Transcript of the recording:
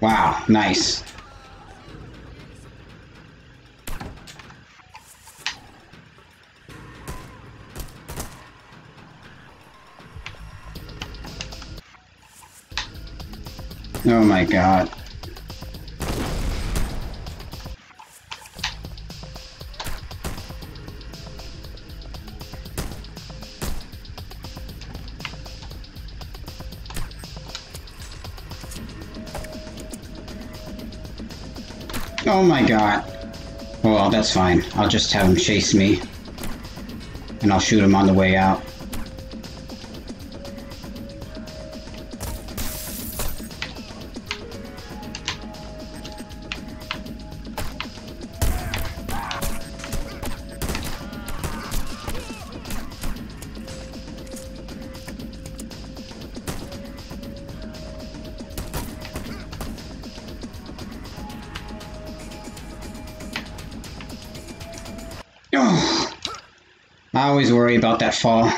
Wow, nice. Oh my god. Oh my god. Well, that's fine. I'll just have him chase me. And I'll shoot him on the way out. Oh, I always worry about that fall.